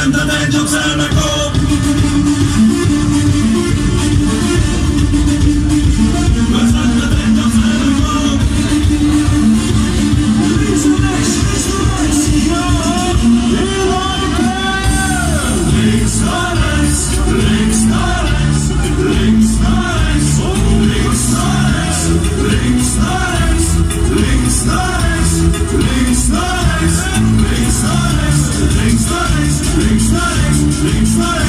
Santa Angel Santa Claus links, rechts, links, rechts.